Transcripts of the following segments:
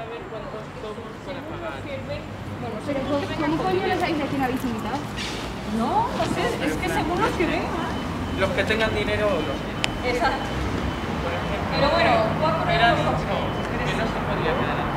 saber cuántos somos para pagar. Pero ¿cómo coño no sabéis a quién habéis invitado? No, no sé, es que según los que vengan. Los que tengan dinero o los que no. Exacto. Pero bueno, que no se quedar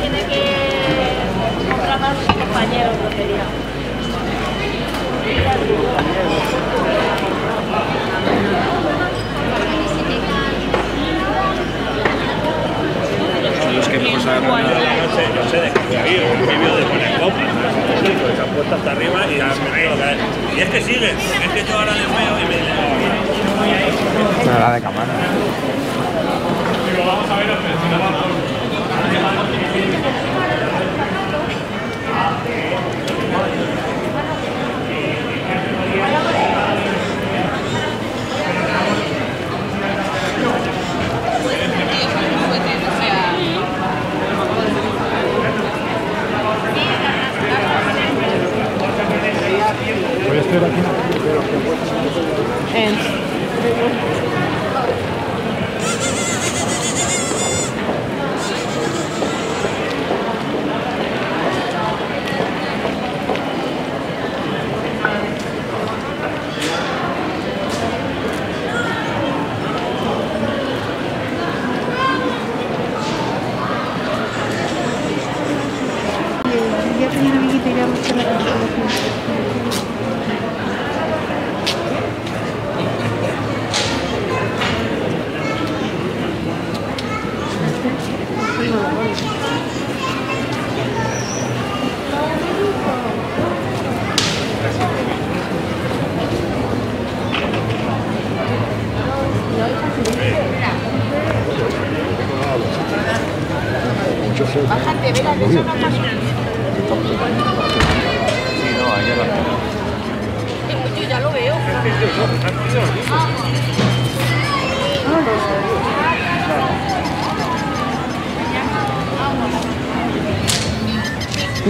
Tiene que más sus compañeros, lo quería. Son saben No sé, yo sé de de Monecop, pues se han puesto hasta arriba y han Y es que siguen, es que yo ahora les veo y me la de cámara.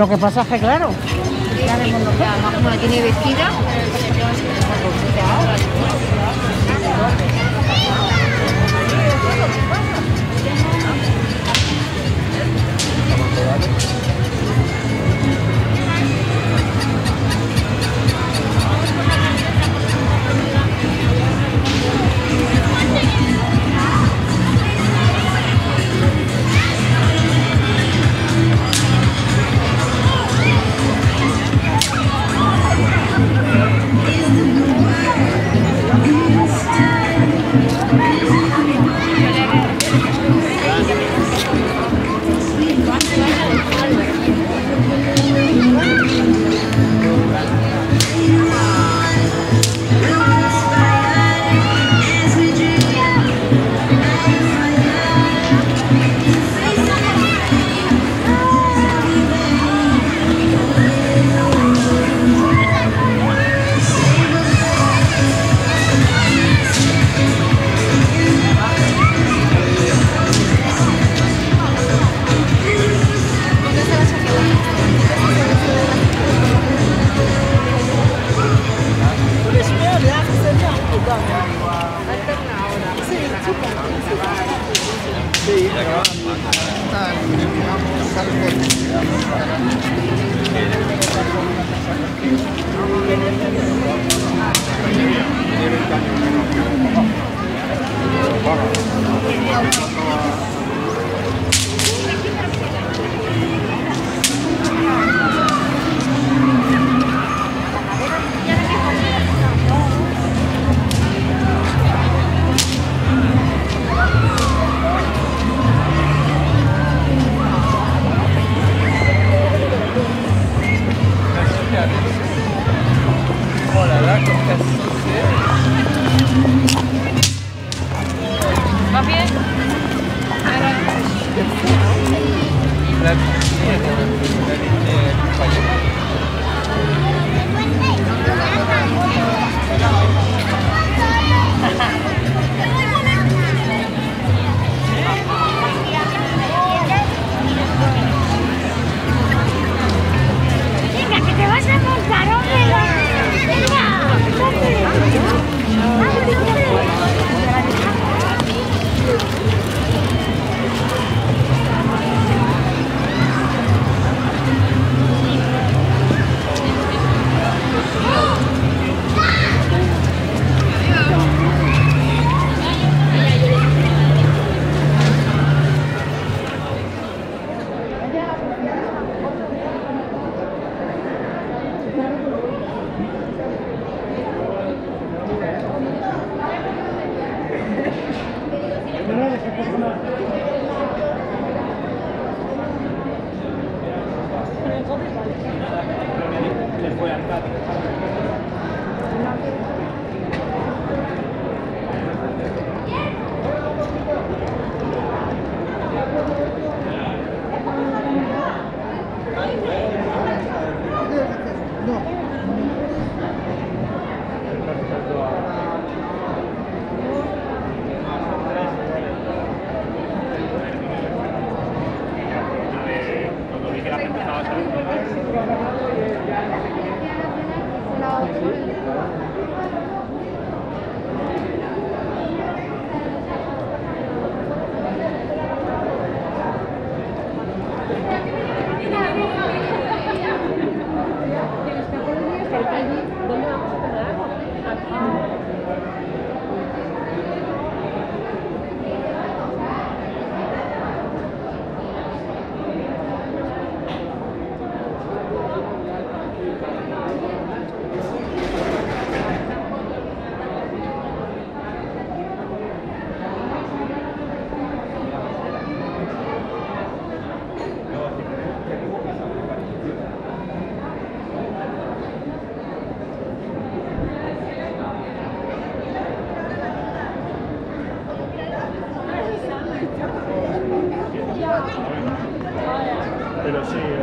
Lo que pasa es que, claro, Además, como la tiene vestida. ¿Vas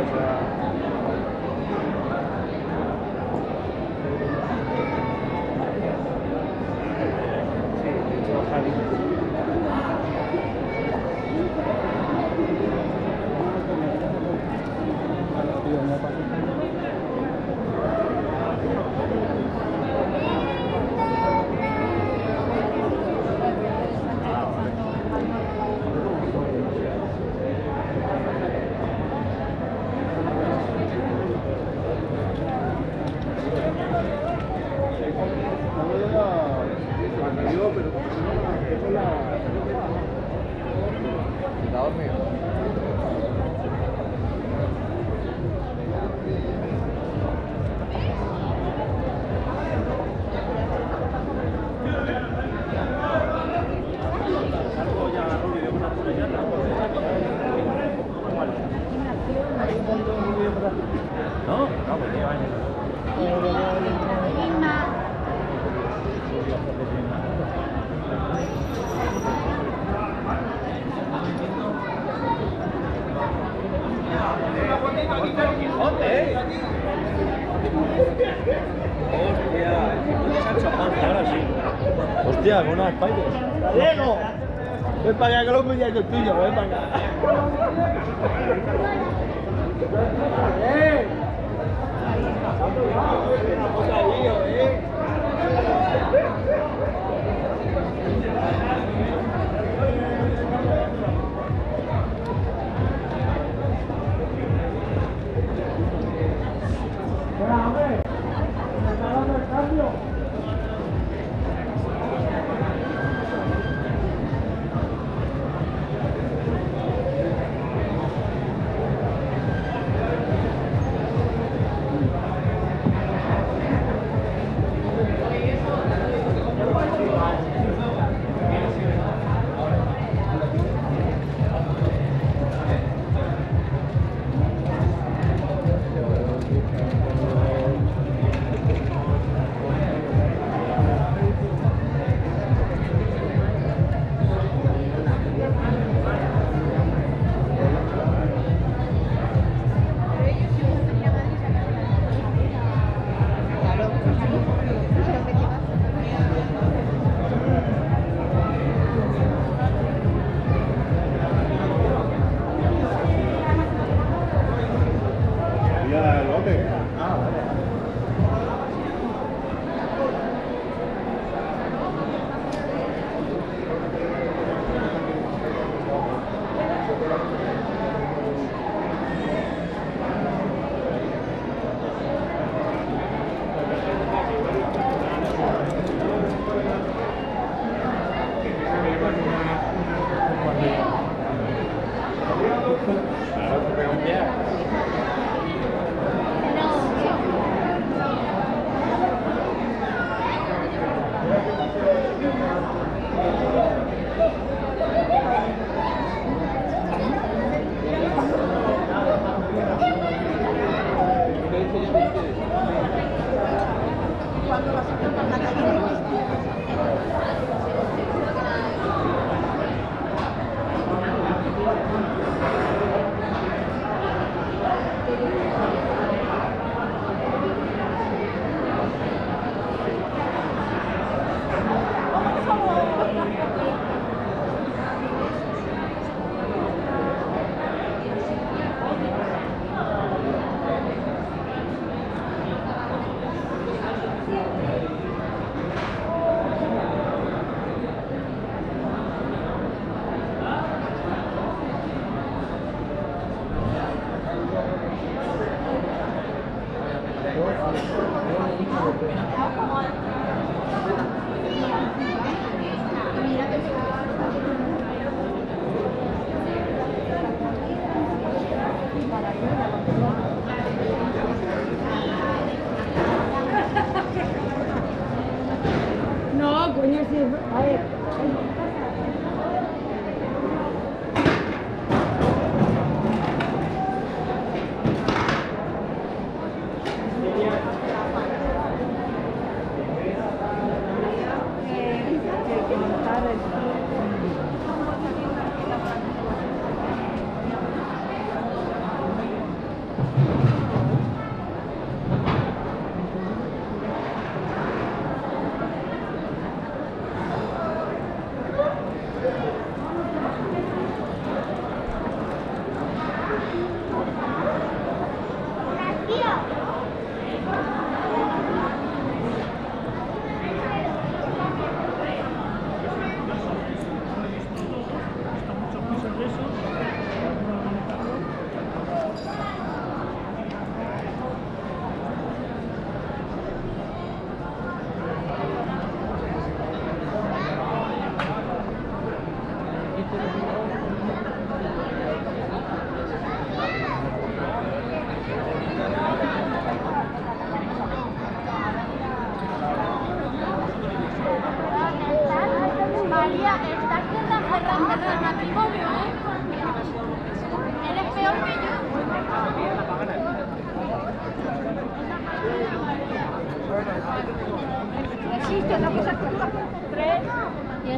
何? Ahora Hostia, con una Spider. ¡Diego! Ven para acá el tuyo, ven para acá. ¡Eh! No,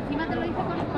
encima te lo dice con,